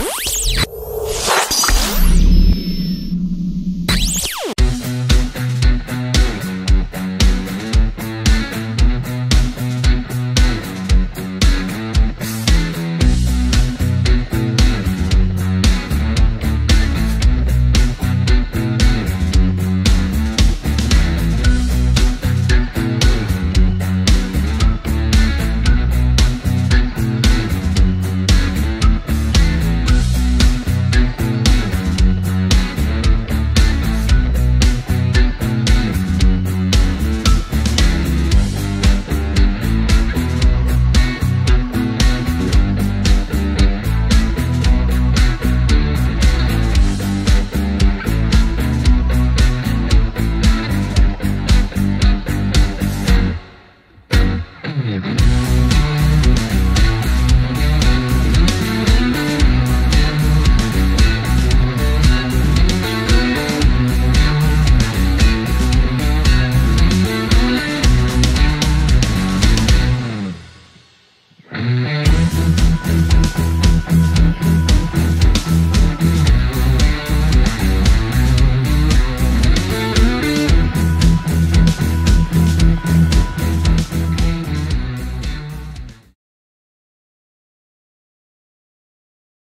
Bye.